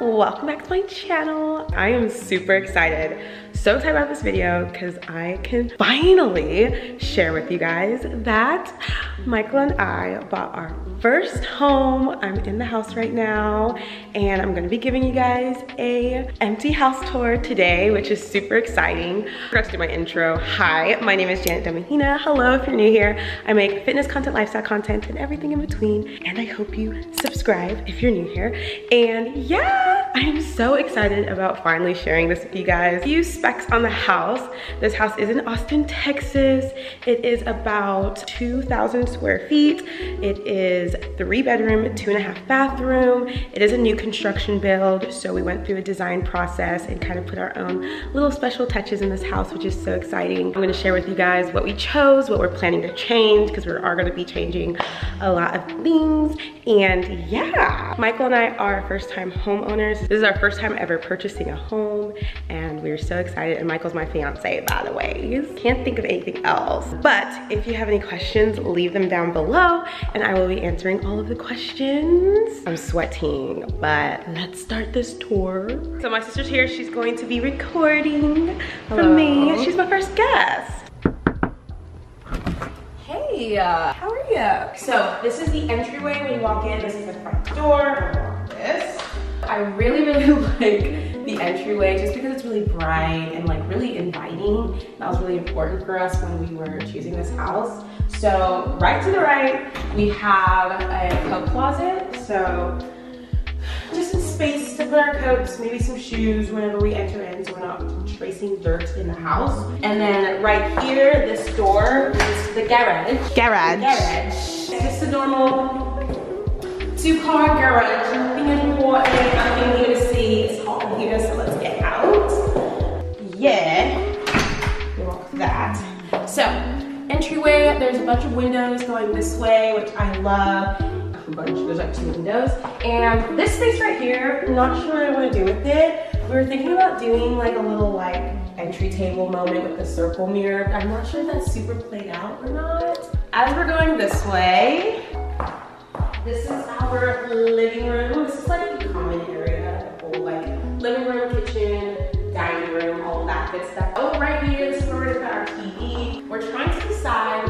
Welcome back to my channel. I am super excited so excited about this video because I can finally share with you guys that Michael and I bought our first home. I'm in the house right now and I'm gonna be giving you guys a empty house tour today, which is super exciting. I forgot to do my intro. Hi, my name is Janet Ndomahina. Hello if you're new here. I make fitness content, lifestyle content, and everything in between. And I hope you subscribe if you're new here. And yeah, I am so excited about finally sharing this with you guys. A few specs on the house. This house is in Austin, Texas. It is about 2,000 square feet. It is three bedroom, two and a half bathroom. It is a new construction build, so we went through a design process and kind of put our own little special touches in this house, which is so exciting. I'm gonna share with you guys what we chose, what we're planning to change, because we are gonna be changing a lot of things. And yeah, Michael and I are first time homeowners. This is our first time ever purchasing a home, and we're so excited. And Michael's my fiance, by the way. Can't think of anything else. But if you have any questions, leave them down below and I will be answering all of the questions. I'm sweating, but let's start this tour. So my sister's here. She's going to be recording Hello. for me. She's my first guest. Hey, uh, how are you? So this is the entryway when you walk in. This is the front door. I really, really like the entryway just because it's really bright and like really inviting. That was really important for us when we were choosing this house. So right to the right, we have a coat closet. So just some space to put our coats, maybe some shoes whenever we enter in so we're not tracing dirt in the house. And then right here, this door is the garage. Garage. Garage. Just a normal two car important, nothing new to see. It's hot here, so let's get out. Yeah, lock that. So, entryway, there's a bunch of windows going this way, which I love. A bunch, there's like two windows. And this space right here, I'm not sure what I wanna do with it. We were thinking about doing like a little like entry table moment with the circle mirror. I'm not sure if that's super played out or not. As we're going this way, this is our living room. This is like a common area, the whole like living room, kitchen, dining room, all that good stuff. Oh, right here is where we're put our TV. We're trying to decide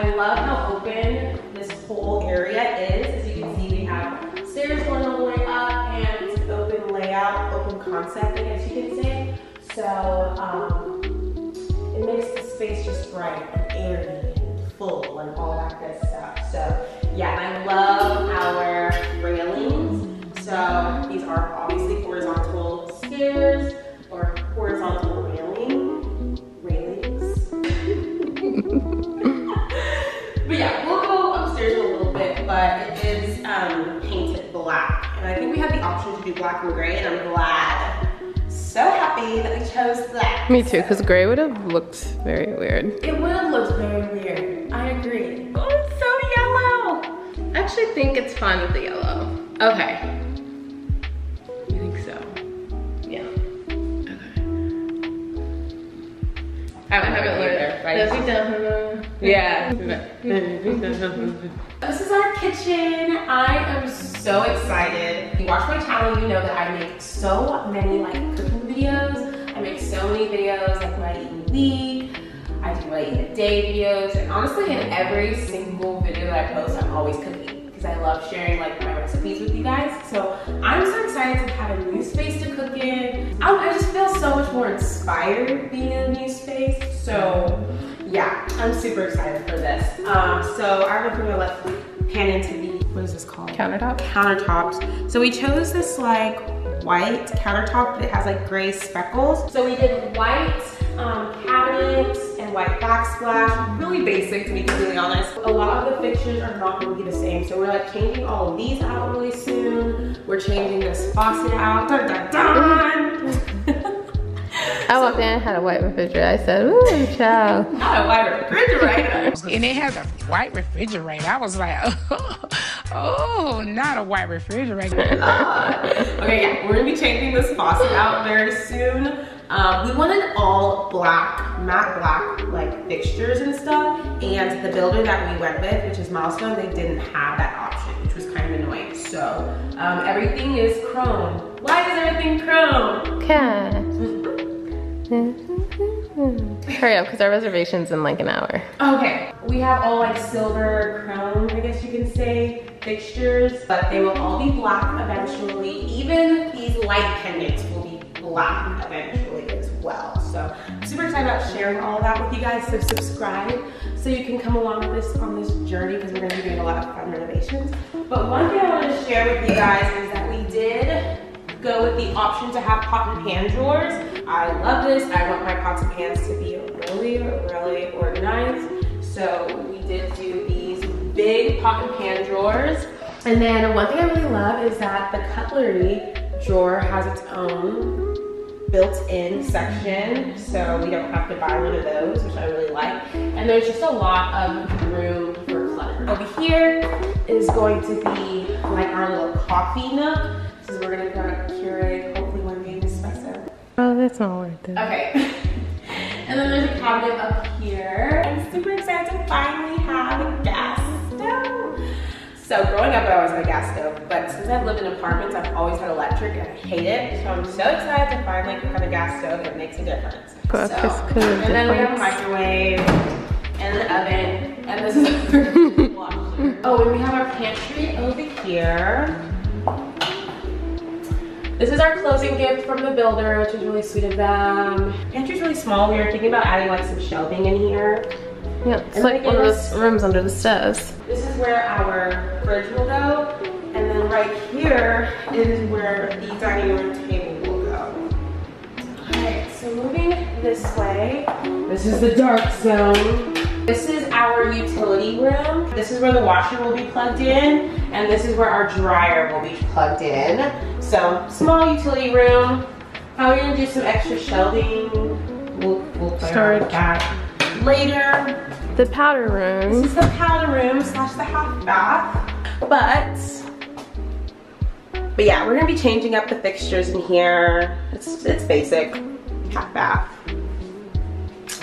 I love how open this whole area is. As you can see, we have stairs going all the way up and it's an open layout, open concept, I guess you can say. So um, it makes the space just bright and airy and full and all that good stuff. So yeah, I love our And I think we had the option to do black and gray, and I'm glad. So happy that we chose that. Me too, because gray would have looked very weird. It would have looked very weird. I agree. Oh, it's so yellow. I actually think it's fun with the yellow. Okay. I think so? Yeah. Okay. I haven't learned. Right? Yeah. This is our kitchen. I am so excited. If you watch my channel, you know that I make so many like cooking videos. I make so many videos like what I eat in week. I do what I eat in a day videos. And honestly, in every single video that I post, I'm always cooking because I love sharing like my recipes with you guys. So I'm so excited to have a new space to cook in. I, I just feel so much more inspired being in a new space. So yeah, I'm super excited for this. Um, so I don't know if we're gonna let pan into the, what is this called? Countertop? Countertops. So we chose this like white countertop, but it has like gray speckles. So we did white um, cabinets and and white backsplash. Really basic to be completely honest. A lot of the fixtures are not gonna be the same. So we're like changing all of these out really soon. We're changing this faucet out. Dun, dun, dun. I walked in and had a white refrigerator. I said, ooh, child. Not a white refrigerator. And it has a white refrigerator. I was like, oh, oh not a white refrigerator. okay, yeah, we're gonna be changing this faucet out very soon. Um, we wanted all black, matte black, like fixtures and stuff. And the builder that we went with, which is Milestone, they didn't have that option, which was kind of annoying. So um, everything is chrome. Why is everything chrome? Cat. Hurry up, because our reservation's in like an hour. Okay, we have all like silver chrome, I guess you can say, fixtures, but they will all be black eventually. Even these light pendants will be black eventually as well. So super excited about sharing all that with you guys. So subscribe so you can come along with us on this journey because we're gonna be doing a lot of fun renovations. But one thing I wanna share with you guys go with the option to have pot and pan drawers. I love this. I want my pots and pans to be really, really organized. So we did do these big pot and pan drawers. And then one thing I really love is that the cutlery drawer has its own built-in section so we don't have to buy one of those which I really like and there's just a lot of room for clutter over here is going to be like our little coffee nook where we're gonna put Keurig hopefully one day espresso Oh, that's not worth it. okay and then there's a cabinet up here I'm super excited to finally have a gas stove so growing up, I always had a gas stove, but since I've lived in apartments, I've always had electric and I hate it. So I'm so excited to finally cook on a gas stove that makes a difference. Cook so, and then we have a microwave and an oven, and this is our washer. Oh, and we have our pantry over here. This is our closing gift from the builder, which is really sweet of them. Pantry's really small. We were thinking about adding like some shelving in here. Yeah, it's And like they one of those rooms under the stairs. This is where our fridge will go. And then right here is where the dining room table will go. Alright, so moving this way, this is the dark zone. This is our utility room. This is where the washer will be plugged in, and this is where our dryer will be plugged in. So, small utility room. Probably gonna do some extra shelving. We'll, we'll play with Storage. that later. The powder room. This is the powder room slash the half bath. But, but yeah, we're gonna be changing up the fixtures in here. It's, it's basic, half bath.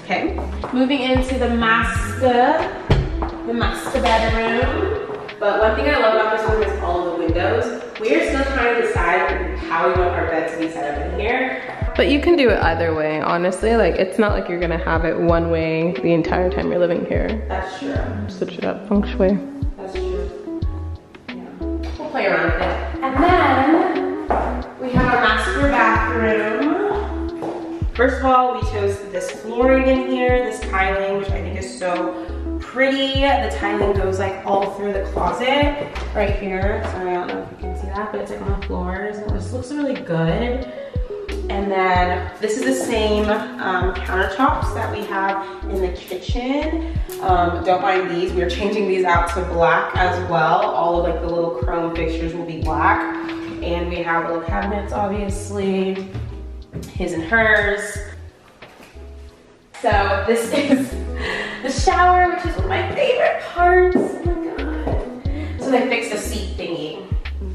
Okay, moving into the master, the master bedroom. But one thing I love about this room is all the windows. We are still trying to decide how we want our bed to be set up in here. But you can do it either way, honestly. Like, it's not like you're gonna have it one way the entire time you're living here. That's true. Switch it up, feng shui. That's true. Yeah. We'll play around with it. And then we have our master bathroom. First of all, we chose this flooring in here, this tiling, which I think is so pretty. The tiling goes like all through the closet right here. Sorry, I don't know if you can that, but it's like on the floors. And it just looks really good. And then this is the same um, countertops that we have in the kitchen. Um, don't mind these. We're changing these out to black as well. All of like the little chrome fixtures will be black. And we have little cabinets, obviously. His and hers. So this is the shower, which is one of my favorite parts. Oh my god. So they fixed the seat.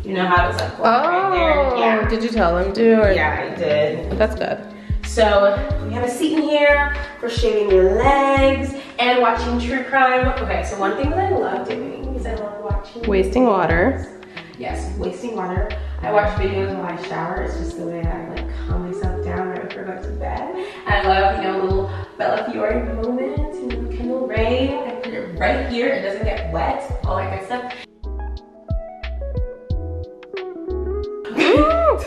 You know how it's like right there? Oh, yeah. Oh, did you tell them to? Or? Yeah, I did. That's good. So we have a seat in here for shaving your legs and watching true crime. Okay, so one thing that I love doing is I love watching Wasting water. Yes, wasting water. I watch videos while I shower. It's just the way I like calm myself down right before I go to bed. I love, you know, a little Bella Fiore moment, you know, Kendall Rae. I put it right here. It doesn't get wet. All that good stuff.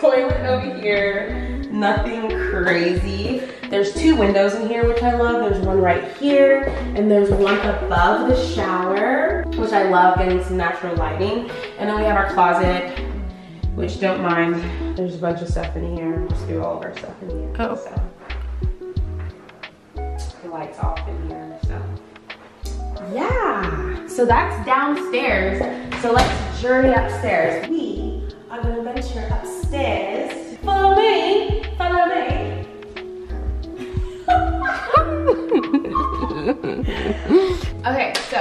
Toilet over here. Nothing crazy. There's two windows in here, which I love. There's one right here, and there's one above the shower, which I love getting some natural lighting. And then we have our closet, which don't mind. There's a bunch of stuff in here. Just do all of our stuff in here. Oh. So. And lights off in here, so. Yeah, so that's downstairs. So let's journey upstairs. We are gonna venture upstairs. Follow me, follow me. okay, so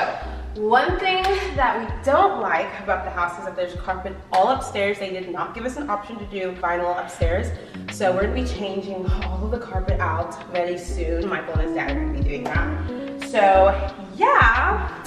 one thing that we don't like about the house is that there's carpet all upstairs. They did not give us an option to do vinyl upstairs. So we're gonna be changing all of the carpet out very soon. Michael and his dad are gonna be doing that. So yeah,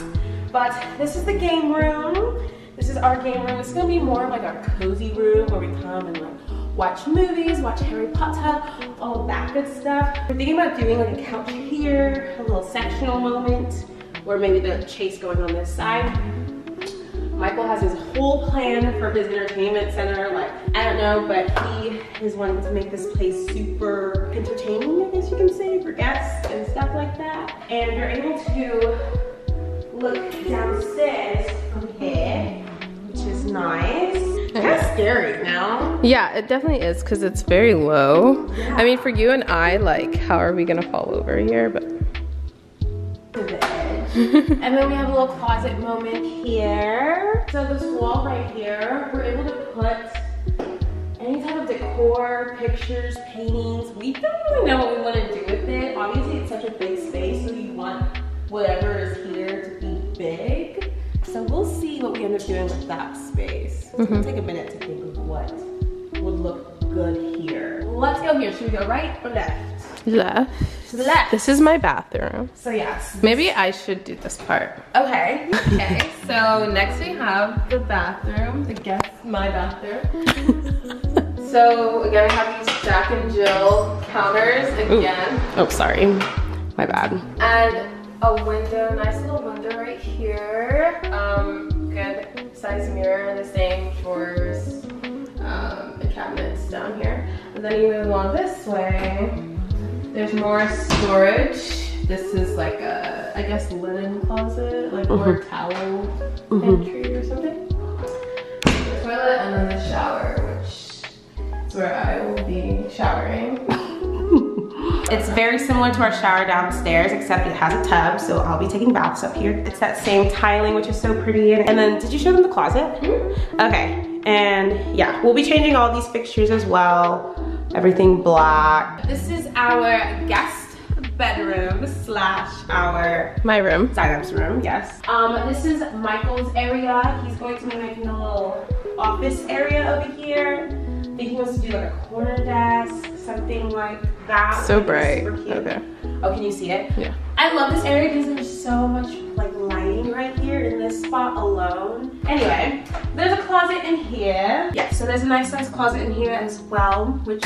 but this is the game room. This is our game room. It's gonna be more of like our cozy room where we come and like watch movies, watch Harry Potter, all that good stuff. We're thinking about doing like a couch here, a little sectional moment, or maybe the chase going on this side. Michael has his whole plan for his entertainment center. Like, I don't know, but he is wanting to make this place super entertaining, I guess you can say, for guests and stuff like that. And you're able to look downstairs from here, nice. Kind of scary now. Yeah, it definitely is because it's very low. I mean, for you and I, like, how are we gonna fall over here? But to the edge. and then we have a little closet moment here. So this wall right here, we're able to put any type of decor, pictures, paintings. We don't really know what we want to do with it. Obviously, it's such a big space, so you want whatever see what we end up doing with that space. Gonna take a minute to think of what would look good here. Let's go here. Should we go right or left? left. To the left. This is my bathroom. So yes. Maybe I should do this part. Okay. Okay, so next we have the bathroom, the guest, my bathroom. so again, we have these Jack and Jill counters again. Oh, sorry, my bad. And a window, nice little window right here. Um, good size mirror, the same drawers um, and cabinets down here. And then you move along this way. There's more storage. This is like a, I guess, linen closet, like more towel pantry or something. The toilet and then the shower, which is where I will be showering. It's very similar to our shower downstairs, except it has a tub, so I'll be taking baths up here. It's that same tiling, which is so pretty. And then, did you show them the closet? Okay, and yeah, we'll be changing all these fixtures as well. Everything black. This is our guest bedroom slash our My room. Zynap's room, yes. Um, this is Michael's area. He's going to be making a little office area over here. I think he wants to do like a corner desk, something like that. So bright. super cute. Okay. Oh, can you see it? Yeah. I love this area because there's so much like lighting right here in this spot alone. Anyway, there's a closet in here. Yeah, so there's a nice size closet in here as well, which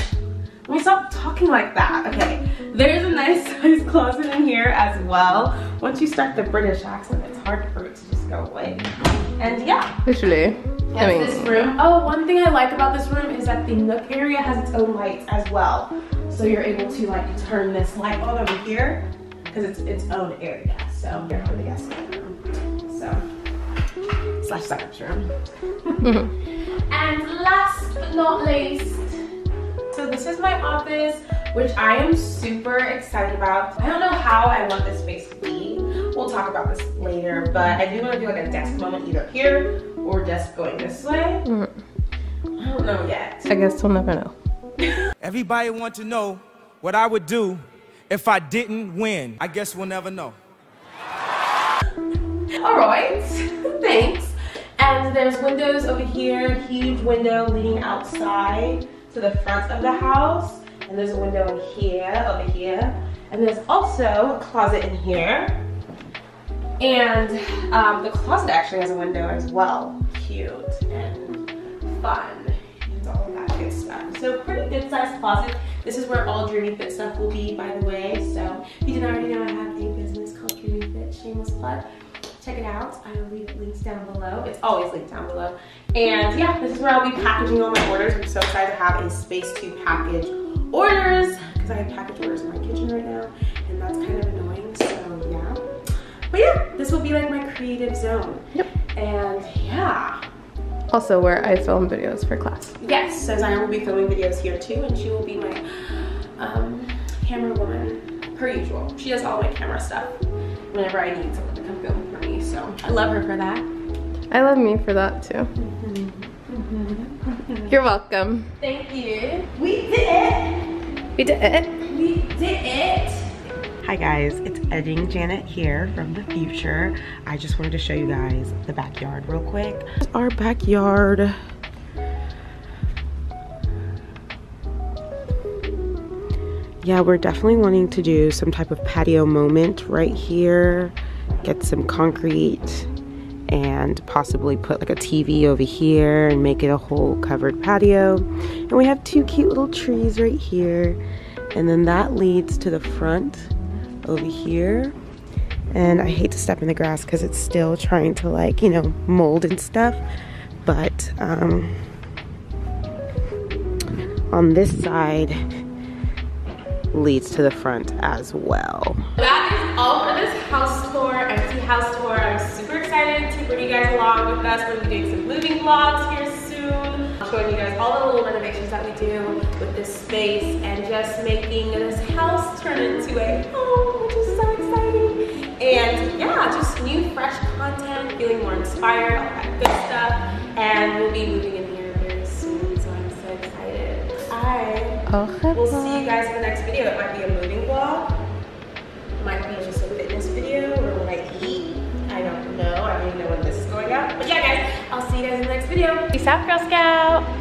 let me stop talking like that. Okay, there's a nice size closet in here as well. Once you start the British accent, it's hard for it to just go away. And yeah, Literally. I mean, this room. Oh, one thing I like about this room is that the nook area has its own lights as well. So you're able to like turn this light on over here because it's its own area. So here for the guest bedroom. So slash setup room. and last but not least, so this is my office, which I am super excited about. I don't know how I want this space to be. We'll talk about this later, but I do want to do like a desk moment either here or desk going this way. Mhm. I don't know yet. I guess we'll never know. Everybody want to know what I would do if I didn't win. I guess we'll never know. All right, thanks. And there's windows over here, huge window leading outside to the front of the house. And there's a window in here, over here. And there's also a closet in here. And um, the closet actually has a window as well. Cute and fun and all that good stuff. So pretty good sized closet. This is where all Dreami Fit stuff will be, by the way. So if you didn't already know, I have a business called Dreami Fit, shameless plug. Check it out. I will leave links down below. It's always linked down below. And yeah, this is where I'll be packaging all my orders. I'm so excited to have a space to package orders because I have package orders in my kitchen right now and that's kind of annoying. So yeah. But yeah, this will be like my creative zone. Yep. And yeah. Also, where I film videos for class. Yes, so Zion will be filming videos here too, and she will be my um, camera woman per usual. She does all my camera stuff whenever I need someone to come film for me. So I love her for that. I love me for that too. You're welcome. Thank you. We did it. We did it. We did it. Hi guys, it's Editing Janet here from the future. I just wanted to show you guys the backyard real quick. Our backyard. Yeah, we're definitely wanting to do some type of patio moment right here. Get some concrete and possibly put like a TV over here and make it a whole covered patio. And we have two cute little trees right here. And then that leads to the front over here. And I hate to step in the grass because it's still trying to like, you know, mold and stuff. But um, on this side leads to the front as well. That is all for this house tour, empty house tour. I'm super excited to bring you guys along with us. We're doing some moving vlogs here showing you guys all the little renovations that we do with this space and just making this house turn into a home, which is so exciting. And yeah, just new, fresh content, feeling more inspired, all that good stuff. And we'll be moving in here very soon, so I'm so excited. I oh, We'll see you guys in the next video. It might be a moving vlog. It might be just a fitness video or what I eat. I don't know. I don't even know when this is going up. But yeah, guys, I'll see you guys in the next video. Out, Girl Scout.